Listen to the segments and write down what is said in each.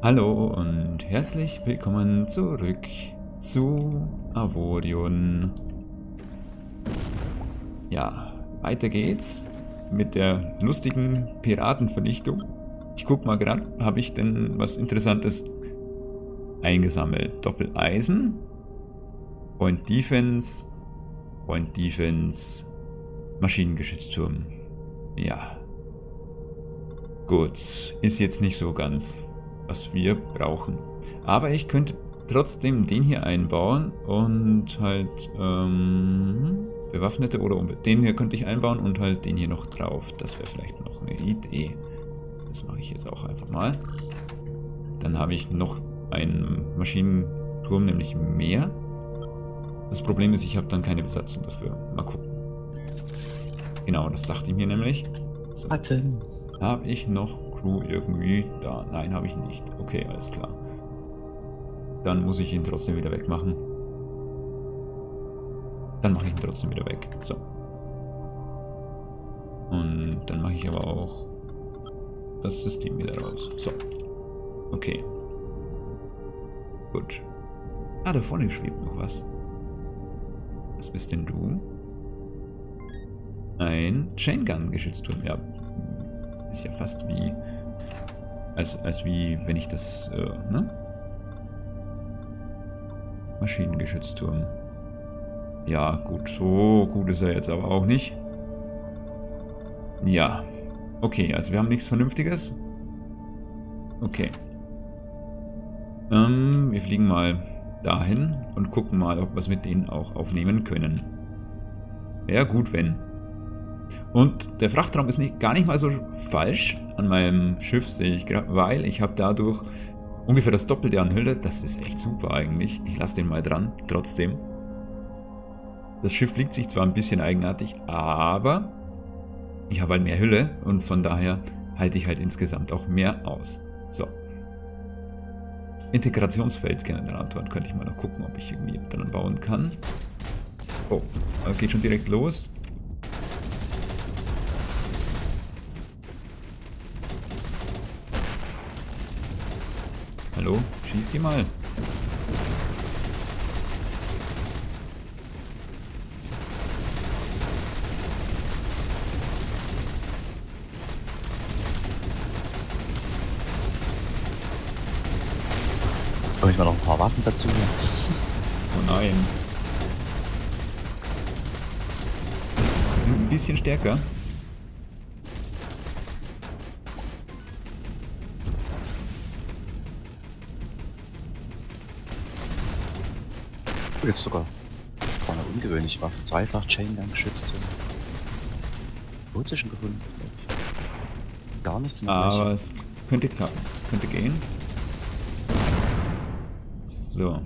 Hallo und herzlich willkommen zurück zu Avorion. Ja, weiter geht's mit der lustigen Piratenvernichtung. Ich guck mal gerade, habe ich denn was Interessantes eingesammelt? Doppeleisen, Point Defense, Point Defense, Maschinengeschützturm. Ja. Gut, ist jetzt nicht so ganz, was wir brauchen. Aber ich könnte trotzdem den hier einbauen und halt ähm, bewaffnete oder den hier könnte ich einbauen und halt den hier noch drauf. Das wäre vielleicht noch eine Idee. Das mache ich jetzt auch einfach mal. Dann habe ich noch einen Maschinenturm, nämlich mehr. Das Problem ist, ich habe dann keine Besatzung dafür. Mal gucken. Genau, das dachte ich mir nämlich. So. Habe ich noch Crew irgendwie da? Nein, habe ich nicht. Okay, alles klar. Dann muss ich ihn trotzdem wieder wegmachen. Dann mache ich ihn trotzdem wieder weg. So. Und dann mache ich aber auch das System wieder raus. So. Okay. Gut. Ah, da vorne schwebt noch was. Was bist denn du? Ein Chain Gun Geschützturm. Ja, ist ja fast wie, als, als wie, wenn ich das, äh, ne? Maschinengeschützturm. Ja, gut, so gut ist er jetzt aber auch nicht. Ja. Okay, also wir haben nichts Vernünftiges. Okay. Ähm, wir fliegen mal dahin und gucken mal, ob wir es mit denen auch aufnehmen können. Ja, gut, wenn. Und der Frachtraum ist nicht, gar nicht mal so falsch an meinem Schiff, sehe ich gerade, weil ich habe dadurch ungefähr das Doppelte an Hülle. Das ist echt super eigentlich. Ich lasse den mal dran, trotzdem. Das Schiff fliegt sich zwar ein bisschen eigenartig, aber ich habe halt mehr Hülle und von daher halte ich halt insgesamt auch mehr aus. So. Integrationsfeldgeneratoren könnte ich mal noch gucken, ob ich irgendwie dran bauen kann. Oh, geht schon direkt los. Hallo? Schieß die mal. Soll ich mal noch ein paar Waffen dazu? Oh nein. Die sind ein bisschen stärker. Jetzt sogar. War eine ungewöhnliche Waffe. Zweifach Chain Gun geschützt. Rotischen gefunden, Gar nichts Aber es könnte klappen. Es könnte gehen. So.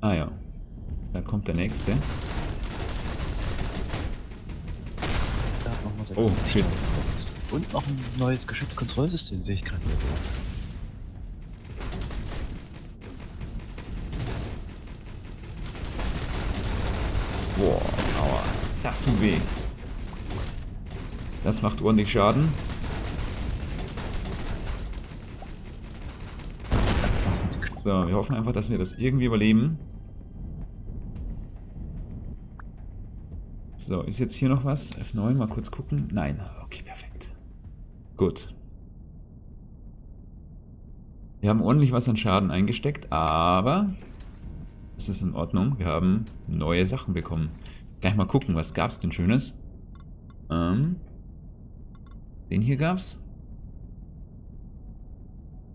Ah ja. Da kommt der nächste. Oh, shit. Und noch ein neues Geschützkontrollsystem sehe ich gerade. Boah, aua. Das tut weh. Das macht ordentlich Schaden. So, wir hoffen einfach, dass wir das irgendwie überleben. So, ist jetzt hier noch was? F9, mal kurz gucken. Nein. Okay, perfekt. Gut. Wir haben ordentlich was an Schaden eingesteckt, aber es ist in Ordnung. Wir haben neue Sachen bekommen. Gleich mal gucken, was gab es denn Schönes? Ähm, den hier gab's.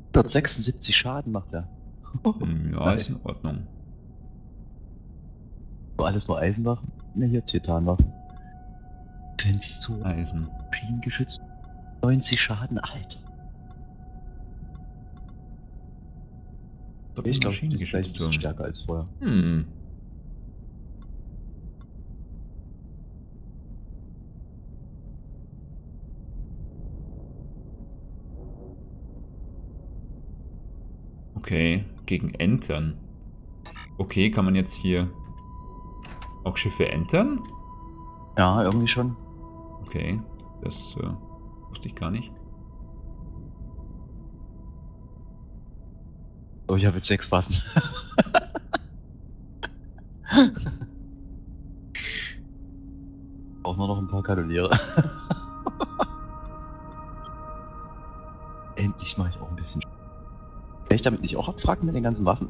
176 Schaden macht er. Hm, ja, nice. ist in Ordnung. Alles nur Eisenwaffen? Ne, hier Titanwaffen. Du Eisen? Schienengeschützt? 90 Schaden, Alter. Ich glaube, die ist stärker als vorher. Hm. Okay, gegen Entern. Okay, kann man jetzt hier auch Schiffe entern? Ja, irgendwie schon. Okay, das äh, Wusste ich gar nicht. Oh, ich habe jetzt sechs Waffen. Auch nur noch ein paar Kanoniere. Ich damit nicht auch abfragen mit den ganzen Waffen?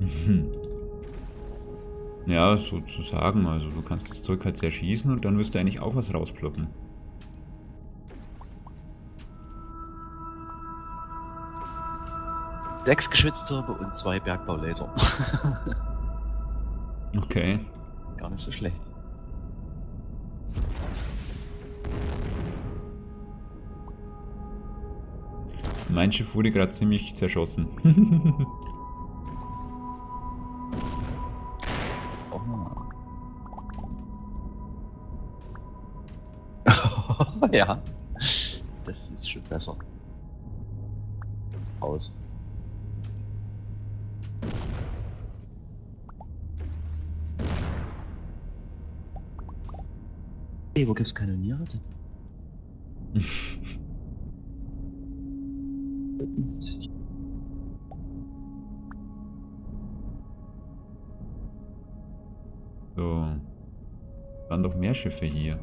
Mhm. Ja, sozusagen. Also du kannst das Zeug halt zerschießen und dann wirst du eigentlich auch was rausploppen. Sechs Geschütztürme und zwei Bergbaulaser. okay. Gar nicht so schlecht. Mein Schiff wurde gerade ziemlich zerschossen. ja. Das ist schon besser. Aus. Hey, wo gibt's keine Waren doch mehr Schiffe hier.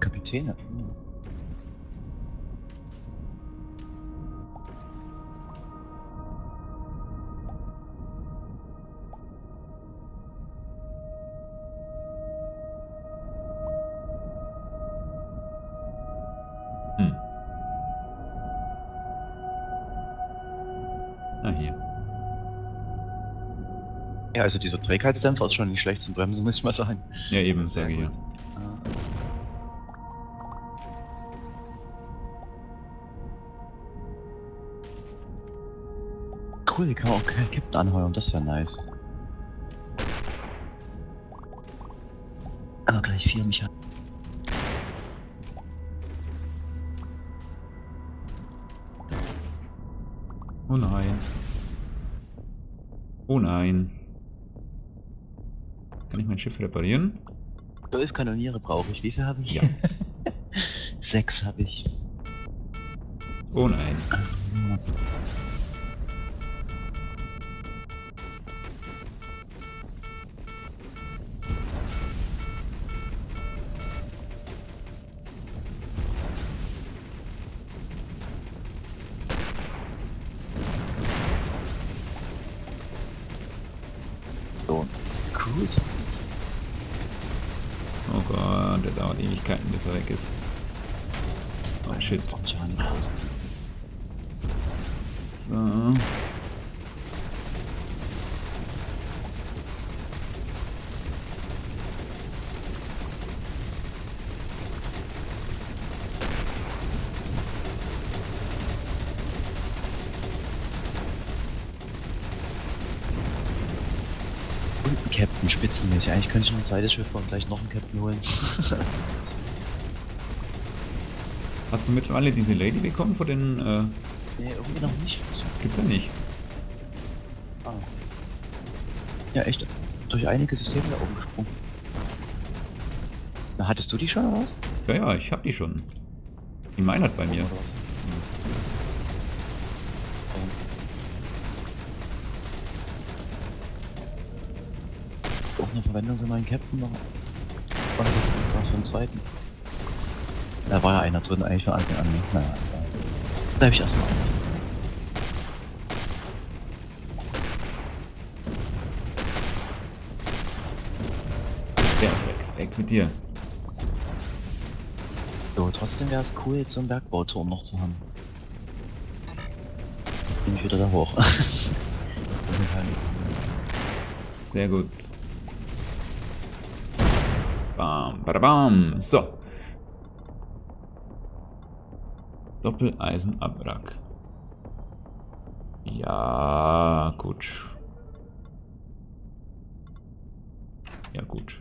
Kapitäne. Hm. Ja, also dieser Trägheitsdämpfer ist schon nicht schlecht zum Bremsen, muss ich mal sagen. Ja, eben, sage ich ja. Cool, die kann man auch Captain anheuern, das ist ja nice. Aber gleich vier mich an. Oh nein. Oh nein. Kann ich mein Schiff reparieren? Zwölf Kanoniere brauche ich. Wie viel habe ich? Ja. Sechs habe ich. Oh nein. Er weg ist. Oh shit. So. Captain, spitzenmäßig. Eigentlich könnte ich noch ein zweites Schiff und gleich noch einen Captain holen. Hast du mittlerweile diese Lady bekommen vor den... Äh, nee, irgendwie noch nicht. gibt's ja nicht. Ah. Ja, echt. Durch einige Systeme da oben gesprungen. Na, hattest du die schon oder was? Ja, ja, ich hab die schon. Die meinert bei mir. Was? Ähm. Auch eine Verwendung für meinen Captain noch. War das jetzt noch für den zweiten? Da war ja einer drin eigentlich von Anfang an. ne? Naja, bleib ich erstmal. Perfekt, weg mit dir. So, trotzdem wäre es cool, jetzt so einen Bergbauturm noch zu haben. Bin ich wieder da hoch. Sehr gut. Bam, badabam. So. Doppeleisenabwrack. Ja, gut. Ja, gut.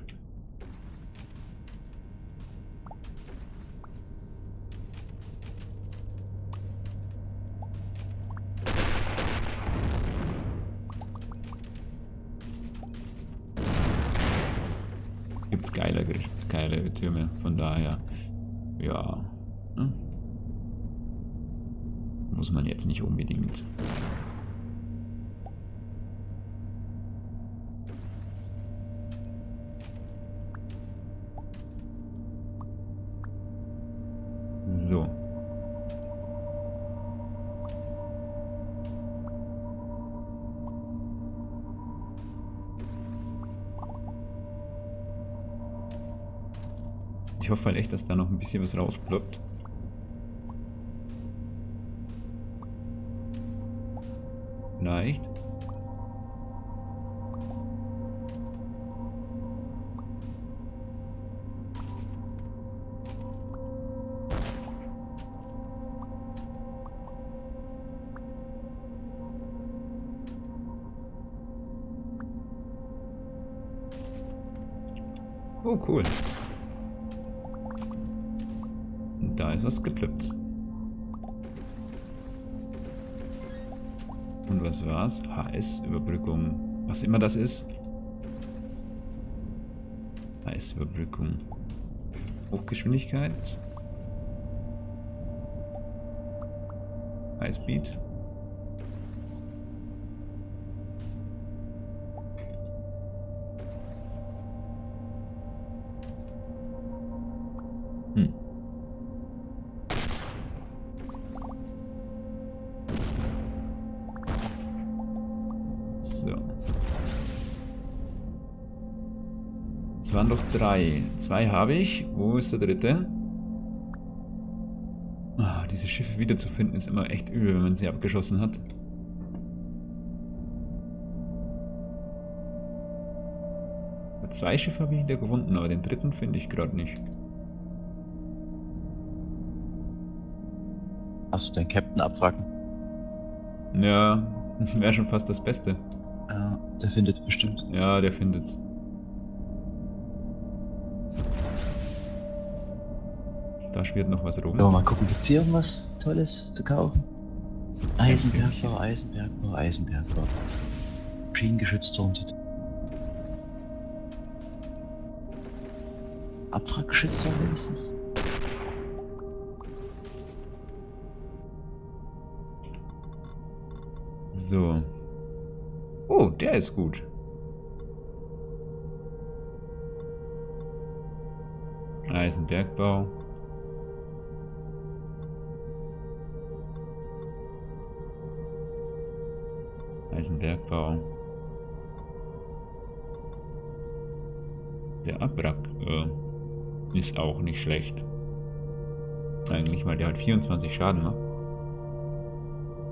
Muss man jetzt nicht unbedingt. So. Ich hoffe halt echt, dass da noch ein bisschen was rausploppt. Was immer das ist. HS-Überbrückung. Hochgeschwindigkeit. Highspeed. Waren doch drei. Zwei habe ich. Wo ist der dritte? Ah, diese Schiffe wiederzufinden ist immer echt übel, wenn man sie abgeschossen hat. Zwei Schiffe habe ich wieder gefunden, aber den dritten finde ich gerade nicht. Hast du den Captain abwracken? Ja, wäre schon fast das Beste. Ja, der findet bestimmt. Ja, der findet's. Da schwirrt noch was rum. So, mal gucken, gibt's hier irgendwas Tolles zu kaufen? Eisenbergbau, Eisenbergbau, Eisenbergbau. Schienengeschützturm. Abwrackgeschützturm wenigstens. So. Oh, der ist gut. Eisenbergbau. Eisenbergbau. Der Abwrack äh, ist auch nicht schlecht. Eigentlich, weil der halt 24 Schaden macht.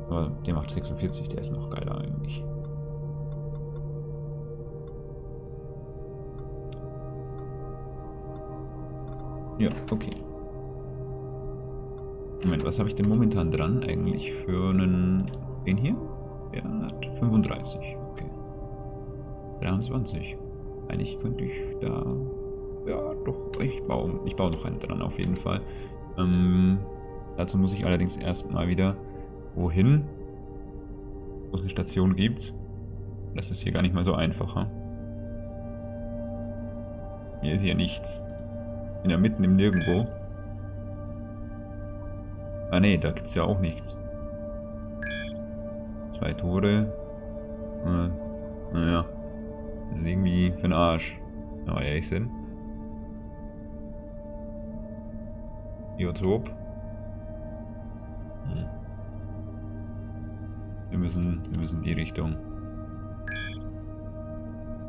Aber der macht 46, der ist noch geiler eigentlich. Ja, okay. Moment, was habe ich denn momentan dran eigentlich für einen... Den hier? Der hat 35, okay. 23. Eigentlich könnte ich da... Ja, doch, ich baue, ich baue noch einen dran auf jeden Fall. Ähm, dazu muss ich allerdings erstmal wieder wohin, wo es eine Station gibt. Das ist hier gar nicht mal so einfach. Ha? Hier ist hier nichts. Bin ja mitten im Nirgendwo. Ah ne, da gibt es ja auch nichts. Zwei Tore. Äh, naja. Das ist irgendwie für den Arsch. Aber ehrlich sind. Biotop. Hm. Wir müssen, wir müssen in die Richtung.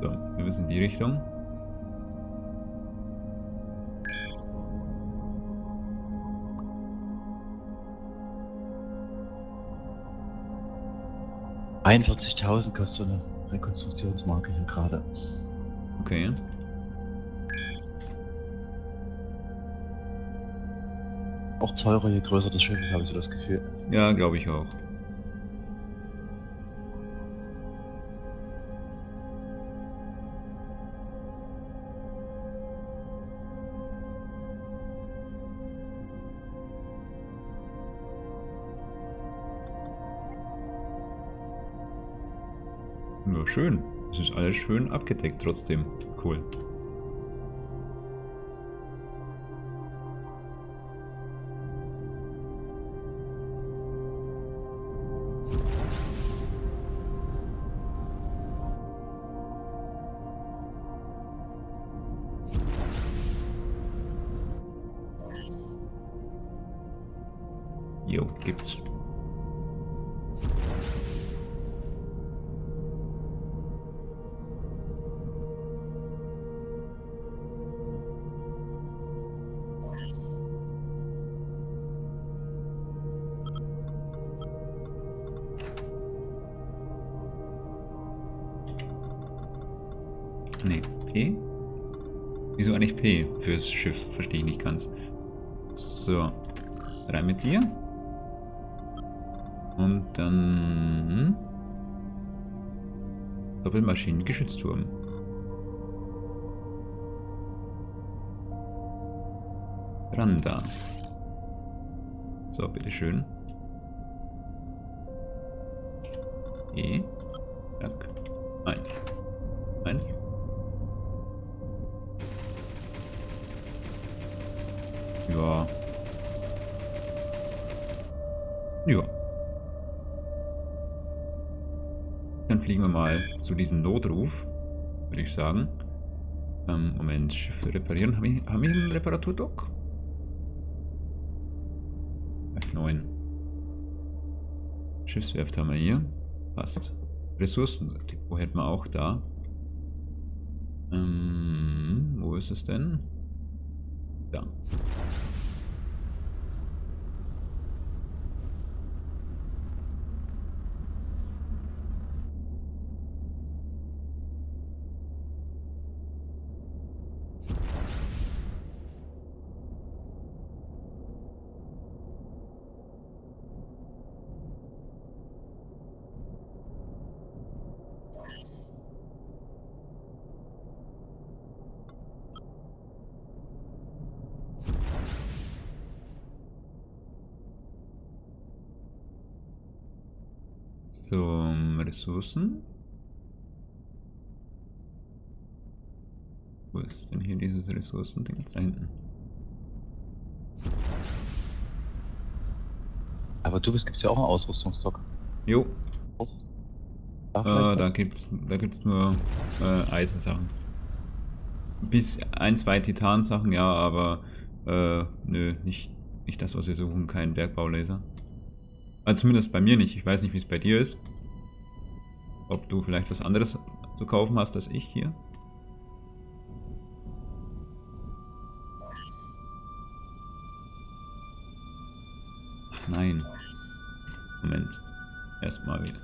So, wir müssen in die Richtung. Einundvierzigtausend kostet so eine Rekonstruktionsmarke hier gerade. Okay. Auch teurer, je größer das Schiff ist, habe ich so das Gefühl. Ja, glaube ich auch. schön. Es ist alles schön abgedeckt trotzdem. Cool. Jo, gibt's. Schiff? Verstehe ich nicht ganz. So. Rein mit dir. Und dann... Doppelmaschinengeschützturm. Ran da. So, bitteschön. E. Zack. Zu diesem Notruf, würde ich sagen. Ähm, Moment, Schiffe reparieren. Haben wir, haben wir einen Reparaturdock? F9. Schiffswerft haben wir hier. Passt. Ressourcendepot hätten wir auch da. Ähm, wo ist es denn? Da. So, Ressourcen. Wo ist denn hier dieses Ressourcending? Da hinten. Aber du bist gibt's ja auch einen Ausrüstungsstock. Jo, Da äh, da gibt's, da gibt's nur äh, Eisensachen. Bis ein, zwei Titansachen, ja, aber äh, nö, nicht, nicht das, was wir suchen, kein Bergbaulaser. Also zumindest bei mir nicht. Ich weiß nicht, wie es bei dir ist. Ob du vielleicht was anderes zu kaufen hast als ich hier. Ach nein. Moment. Erstmal wieder.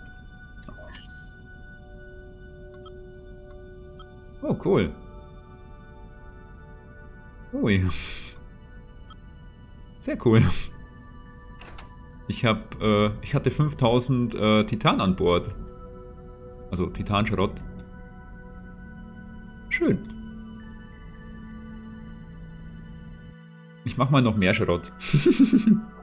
Oh, cool. Ui. Sehr cool. Ich hab, äh, ich hatte 5000 äh, Titan an Bord. Also Titanschrott. Schön. Ich mach mal noch mehr Schrott.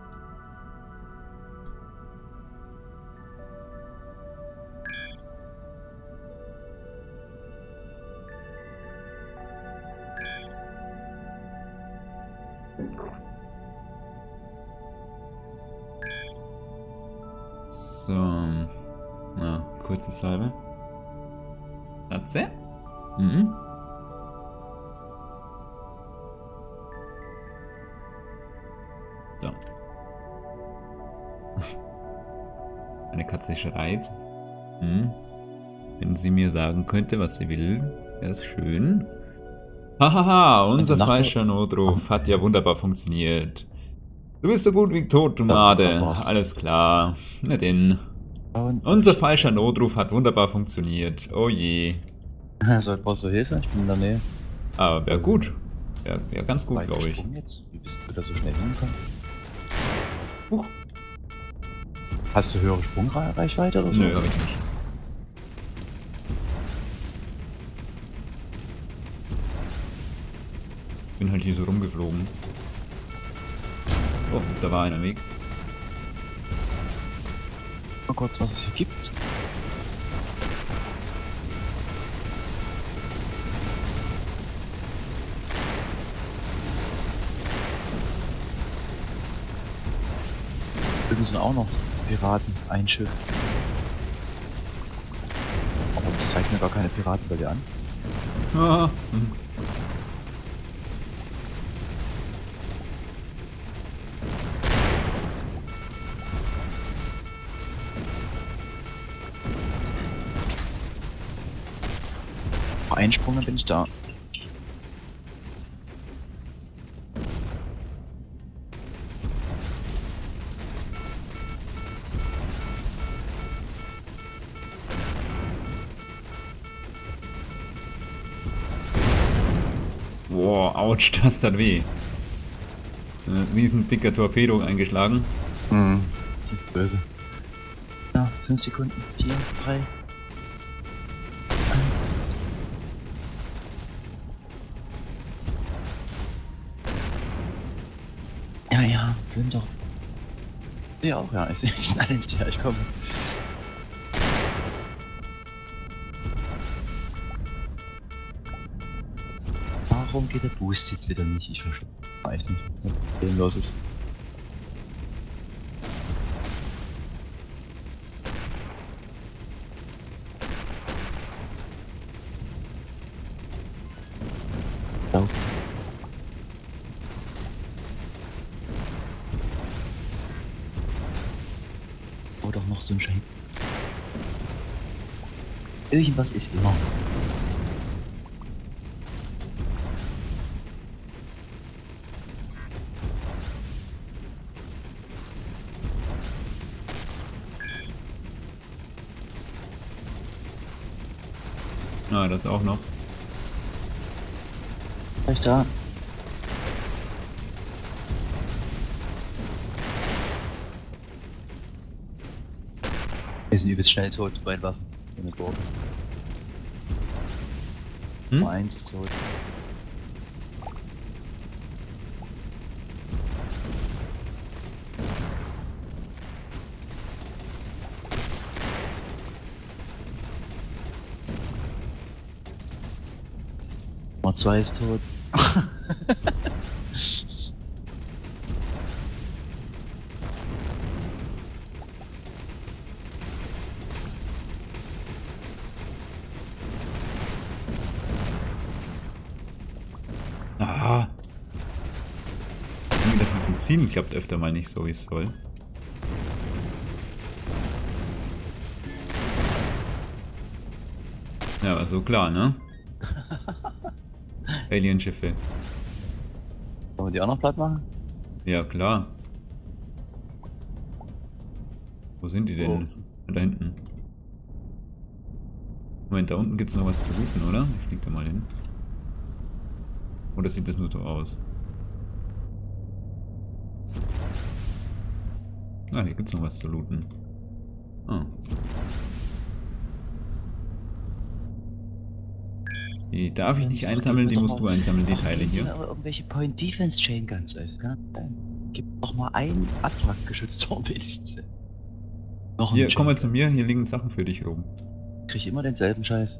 So. Eine Katze schreit. Hm. Wenn sie mir sagen könnte, was sie will, wäre es schön. Hahaha, unser Also falscher Notruf hat ja wunderbar funktioniert. Du bist so gut wie tot, du Made. Alles klar. Na denn. Unser falscher Notruf hat wunderbar funktioniert. Oh je. Also, brauchst du Hilfe? Ich bin in der Nähe. Aber wäre gut. Wäre wär ganz gut, glaube ich. Jetzt? Wie bist du da so schnell hingekommen? Huch. Hast du höhere Sprungreichweite oder so? Nö, hab ich nicht. Bin halt hier so rumgeflogen. Oh, da war einer Weg. Mal kurz, was es hier gibt. müssen auch noch Piraten ein Schiff. Aber das zeigt mir gar keine Piratenwelle an. Ah. Hm. Einsprung, dann bin ich da. Ouch, das tat weh. Ein riesen dicker Torpedo eingeschlagen. Mhm. Das ist böse. Ja, 5 Sekunden. 4, 3, 1. Ja, ja, film doch. Ja, auch, ja. Ich, ich, nein, ja, ich komme. Warum geht der Boost jetzt wieder nicht? Ich verstehe echt nicht, was dem los ist. Oh, doch noch so ein Schein. Irgendwas ist immer. Das auch noch. Gleich da. Wir sind übelst schnell tot, beide Waffen. Ohne Gurken. Hm? Nur eins ist tot. Nummer zwei ist tot. Ah. Das mit den Zielen klappt öfter mal nicht so, wie es soll. Ja, war so klar, ne? Alienschiffe. Wollen wir die auch noch platt machen? Ja, klar. Wo sind die denn? Da hinten. Moment, da unten gibt es noch was zu looten, oder? Ich flieg da mal hin. Oder sieht das nur so aus? Ah, hier gibt es noch was zu looten. Ah. Die darf ich nicht einsammeln, die musst du einsammeln, die Teile hier. aber irgendwelche Point Defense Chain Guns, nicht sein. Gib doch mal ein Abwrackgeschützturm wenigstens. Noch Hier, komm mal zu mir, hier liegen Sachen für dich rum. Krieg immer denselben Scheiß.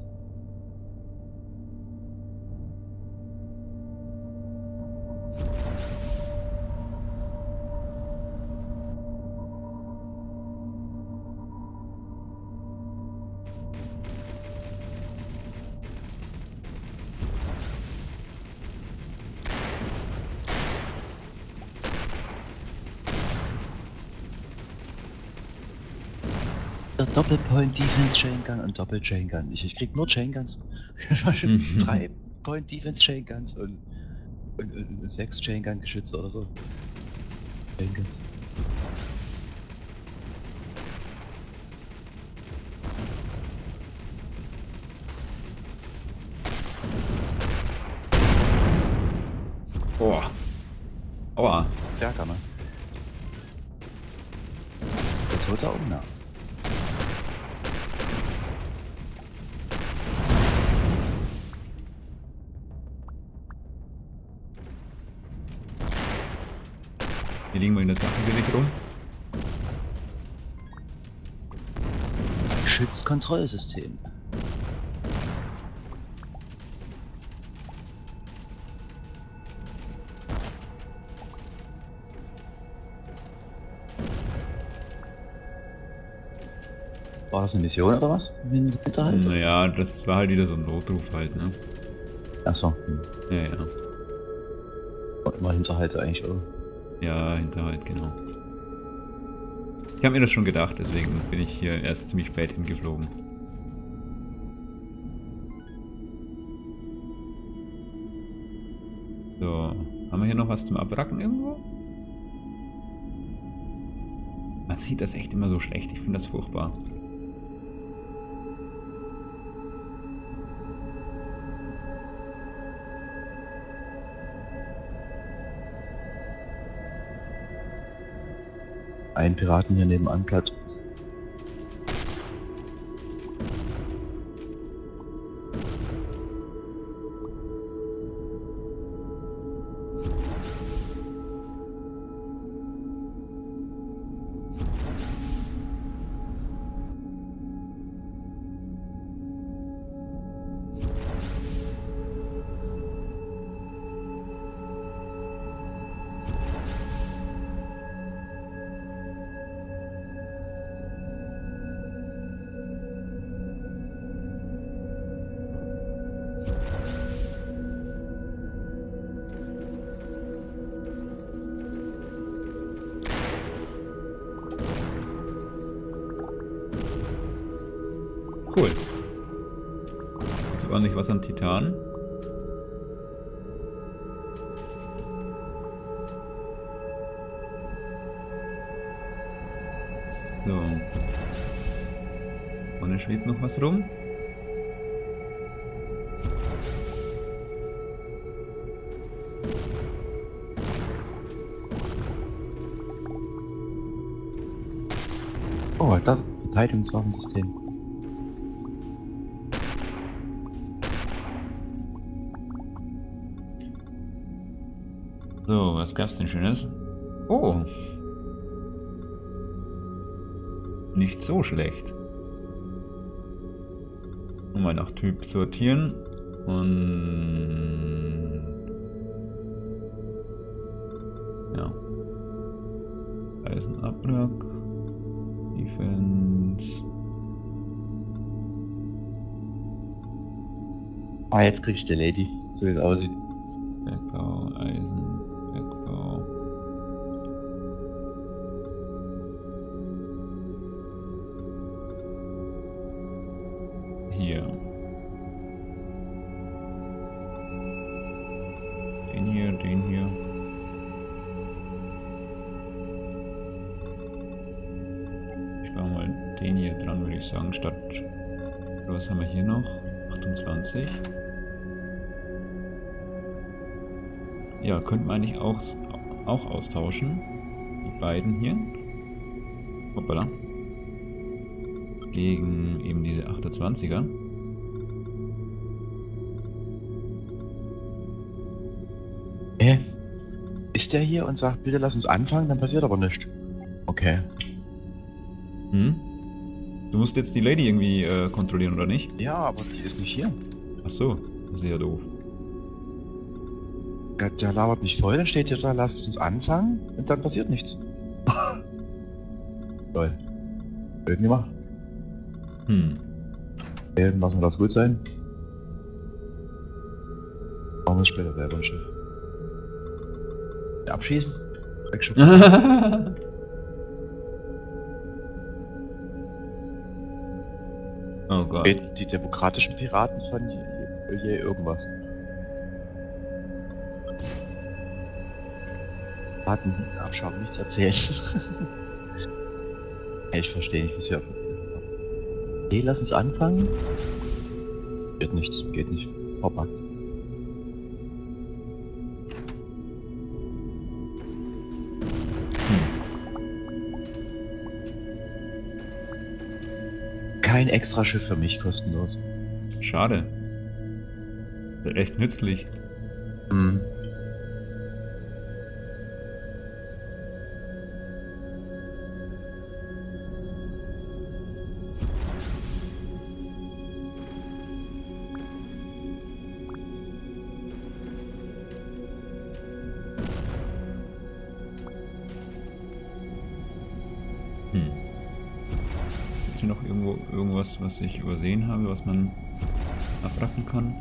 Der Doppelpoint Defense Chain Gun und Doppel Chain Gun. Ich, ich krieg nur Chain Guns. Drei Point Defense Chain Guns und, und, und, und sechs Chain Gun Geschütze oder so. Chain Guns. Boah. Geschützkontrollsystem. War das eine Mission oder was? Hinterhalt? Naja, das war halt wieder so ein Notruf halt, ne? Achso, hm. Ja, ja. War immer Hinterhalte eigentlich, oder? Ja, Hinterhalt, genau. Ich habe mir das schon gedacht, deswegen bin ich hier erst ziemlich spät hingeflogen. So, haben wir hier noch was zum Abracken irgendwo? Man sieht das echt immer so schlecht, ich finde das furchtbar. Ein Piraten hier nebenan Platz. Ordentlich was an Titan. So. Und es schwebt noch was rum. Oh, da, Verteidigungswaffensystem. Was gab's denn Schönes? Oh. Nicht so schlecht. Und mal nach Typ sortieren. Und... Ja. Eisenabwrack. Defense. Ah, jetzt kriegst du die Lady. So wie es aussieht. Statt... Oder Was haben wir hier noch? 28. Ja, könnten wir eigentlich auch, auch austauschen. Die beiden hier. Hoppala. Gegen eben diese 28er. Hä? Ist der hier und sagt, bitte lass uns anfangen, dann passiert aber nichts. Okay. Du musst jetzt die Lady irgendwie äh, kontrollieren, oder nicht? Ja, aber die ist nicht hier. Ach so, ja doof. Der, der labert mich voll, dann steht jetzt da, lasst uns anfangen und dann passiert nichts. Toll. Blöd gemacht. Hm. Okay, lassen wir das gut sein. Machen wir später selber ein Schiff. Abschießen. Wegschubsen. oh Gott. Jetzt die demokratischen Piraten von je, irgendwas. Piraten abschauen, nichts erzählen. ich verstehe nicht, was hier. Okay, lass uns anfangen. Geht nichts, geht nicht. Verpackt. Extra Schiff für mich kostenlos. Schade. Echt nützlich. Was ich übersehen habe, was man abracken kann?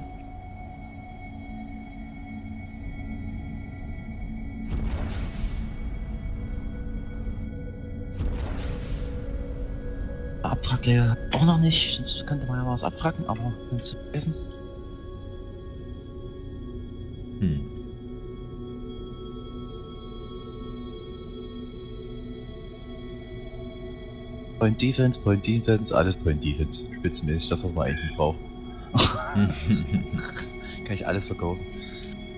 Abwrackleger auch noch nicht. Sonst könnte man ja mal was abwracken, aber kannst du vergessen. Hm. Point Defense, Point Defense, alles Point Defense. Spitzenmäßig, das, was man eigentlich nicht braucht. Kann ich alles verkaufen.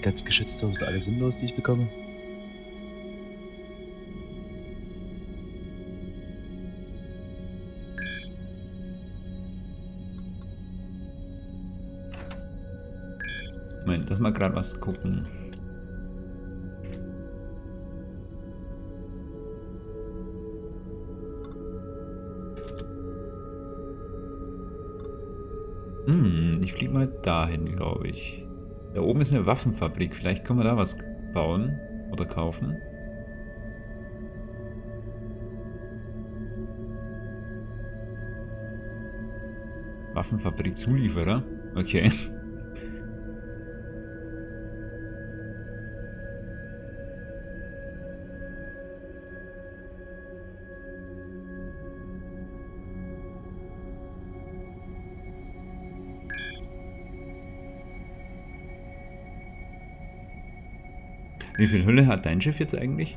Ganz geschützte ist alles sinnlos, die ich bekomme. Moment, lass mal gerade was gucken. Hm, ich fliege mal dahin, glaube ich. Da oben ist eine Waffenfabrik. Vielleicht können wir da was bauen oder kaufen. Waffenfabrik Zulieferer? Okay. Wie viel Hülle hat dein Schiff jetzt eigentlich?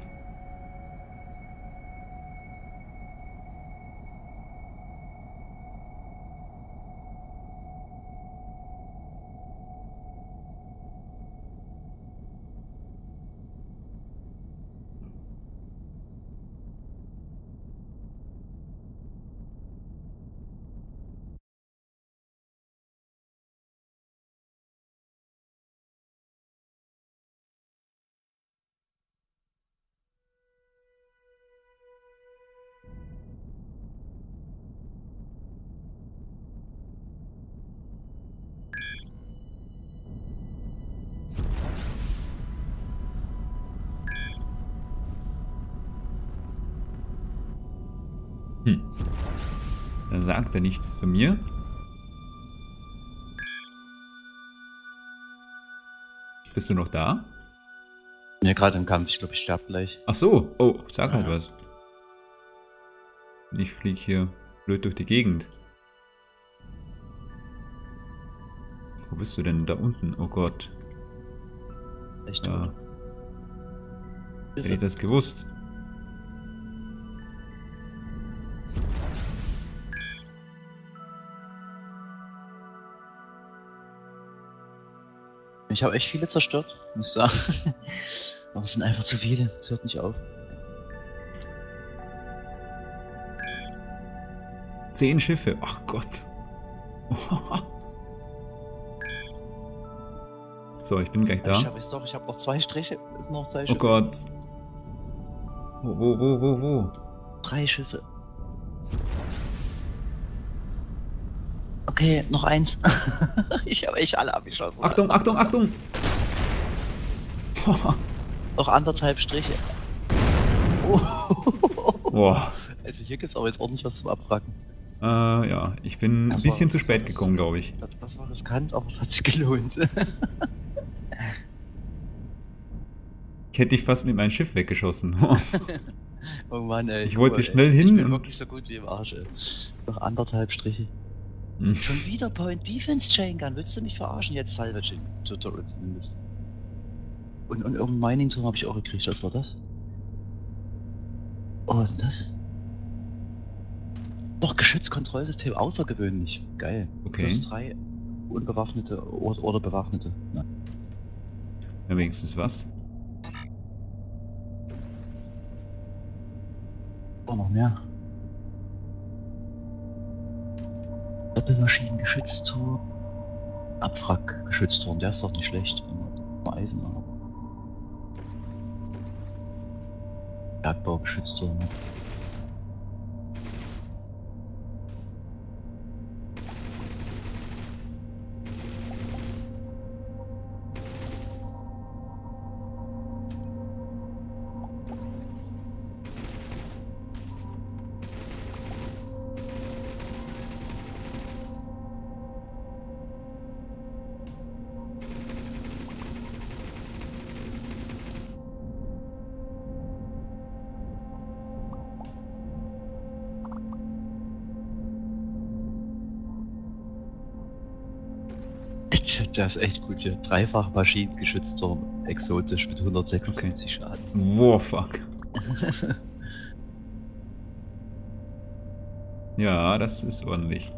Nichts zu mir. Bist du noch da? Bin ja gerade im Kampf, ich glaube, ich sterbe gleich. Ach so, oh, sag halt was. Ich fliege hier blöd durch die Gegend. Wo bist du denn? Da unten, oh Gott. Echt? Ja. Hätte ich das gewusst. Ich habe echt viele zerstört, muss ich sagen. Aber es sind einfach zu viele, es hört nicht auf. Zehn Schiffe, ach Gott. So, ich bin gleich Ja. Ich da. habe es doch, ich habe noch zwei Striche. Es sind noch zwei Oh Schiffe. Gott. Wo, wo, wo, wo, wo? Drei Schiffe. Okay, noch eins. ich habe echt alle abgeschossen. Achtung, Achtung, Achtung! Noch anderthalb Striche. Boah. Also hier gibt es aber jetzt ordentlich was zum Abfragen. Äh, ja, ich bin ein Das bisschen war- zu spät gekommen, glaube ich. Das, das war riskant, aber es hat sich gelohnt. Ich hätte dich fast mit meinem Schiff weggeschossen. oh Mann, ey. Ich wollte schnell ey. hin Ich bin wirklich so gut wie im Arsch, ey. Noch anderthalb Striche. Hm. Schon wieder Point Defense Chain Gun. Willst du mich verarschen? Jetzt Salvage Tutorial zumindest. Und, und irgendein Mining Turm habe ich auch gekriegt. Was war das? Oh, was ist denn das? Doch, Geschützkontrollsystem außergewöhnlich. Geil. Okay. Plus drei unbewaffnete oder, oder bewaffnete. Nein. Ja, wenigstens was. Oh, noch mehr. Doppelmaschinengeschützturm. Abwrackgeschützturm, der ist doch nicht schlecht. Eisen. Bergbaugeschützturm. Der ist echt gut hier. Dreifach Maschinengeschützturm, exotisch mit 176 Schaden. Wow, fuck. Ja, das ist ordentlich.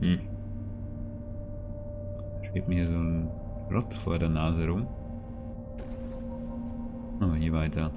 Hm. Schwebt mir hier so ein Rott vor der Nase rum. Aber hier weiter.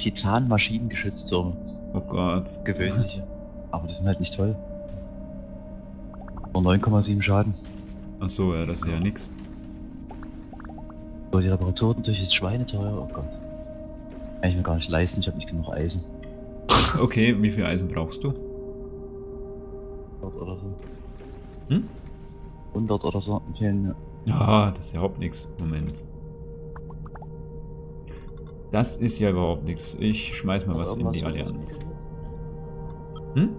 Titan-Maschinengeschütztürme. Oh Gott. Gewöhnliche. Aber die sind halt nicht toll. Nur 9,7 Schaden. Achso, ja, das ist ja nix. So, die Reparatur natürlich ist schweineteuer. Oh Gott. Kann ich mir gar nicht leisten, ich habe nicht genug Eisen. Okay, wie viel Eisen brauchst du? 100 oder so. Hm? 100 oder so fehlen mir. Ja, das ist ja überhaupt nichts. Moment. Das ist ja überhaupt nichts. Ich schmeiß mal was in die Allianz. Hm?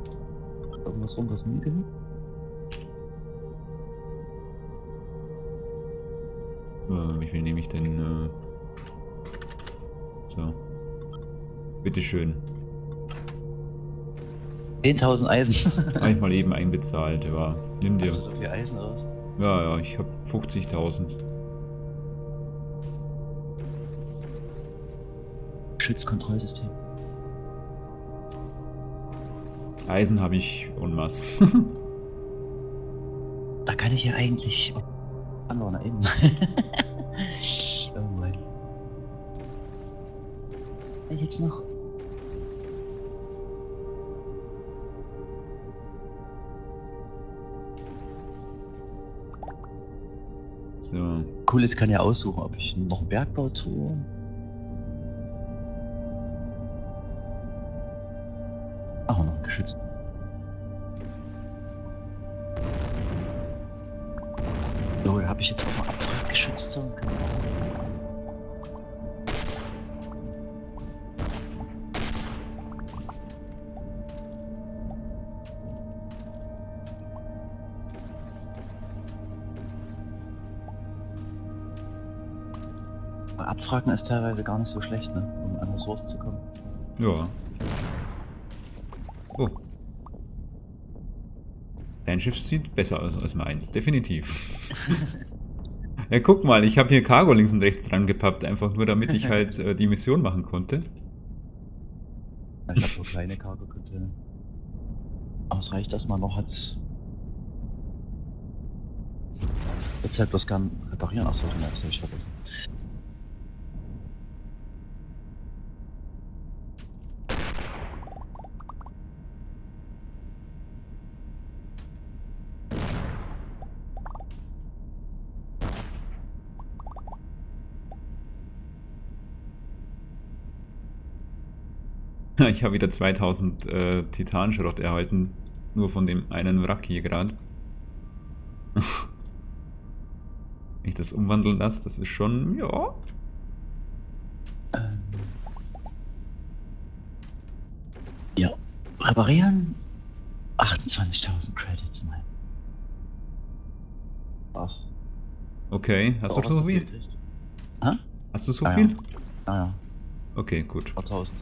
Irgendwas rum, was mir gehört? Äh, wie viel nehme ich denn? Äh... So. Bitteschön. 10.000 Eisen. Hab ich mal eben einbezahlt, ja. Nimm dir. Hast du so viel Eisen aus? Ja, ja, ich hab 50.000. Schützkontrollsystem. Eisen habe ich en masse. Da kann ich ja eigentlich. Doch nach innen. oh Mann. Ich jetzt noch. so. Cool, ich kann ja aussuchen, ob ich noch einen Bergbau tue. Geschützt. So, habe ich jetzt auch mal abgeschützt. Aber Abfragen ist teilweise gar nicht so schlecht, ne? um an Ressourcen zu kommen. Ja. Oh. Dein Schiff sieht besser aus als meins, definitiv. ja, guck mal, ich habe hier Cargo links und rechts dran gepappt, einfach nur damit ich halt äh, die Mission machen konnte. Ich habe so kleine Cargo-Container. Aber es reicht, man noch hat. Jetzt halt bloß gern reparieren. Achso, den hab's ich ich habe wieder 2000 äh, Titanschrott erhalten. Nur von dem einen Wrack hier gerade. Wenn ich das umwandeln lasse, das ist schon, ja. Ja, reparieren 28.000 Credits, mal. Was? Okay, hast oh, du so viel? Hast du so ah, viel? Ja. Ah ja. Okay, gut. 2000.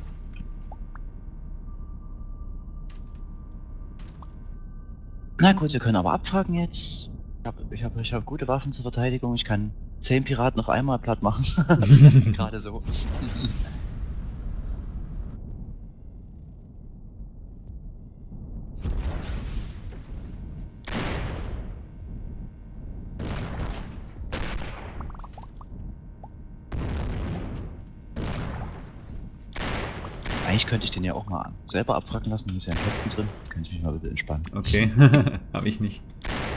Na gut, wir können aber abfragen jetzt. Ich habe ich hab, ich hab gute Waffen zur Verteidigung. Ich kann 10 Piraten auf einmal platt machen. Gerade so. könnte ich den ja auch mal selber abfragen lassen. Hier ist ja ein Captain drin. Könnte ich mich mal ein bisschen entspannen. Okay, habe ich nicht.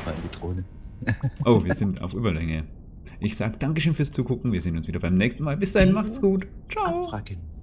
In die Drohne. Oh, wir sind auf Überlänge. Ich sag Dankeschön fürs Zugucken. Wir sehen uns wieder beim nächsten Mal. Bis dahin, macht's gut. Ciao. Abfragen.